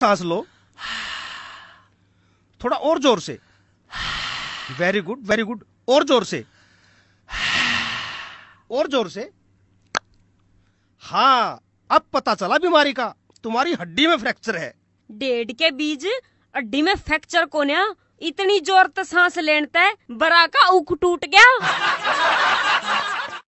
सांस लो। थोड़ा और ज़ोर से। वेरी गुड वेरी गुड और ज़ोर से। और ज़ोर से। हाँ अब पता चला बीमारी का, तुम्हारी हड्डी में फ्रैक्चर है। डेढ़ के बीज, हड्डी में फ्रैक्चर को इतनी ज़ोर तो सांस लेनता है बरा का उक टूट गया।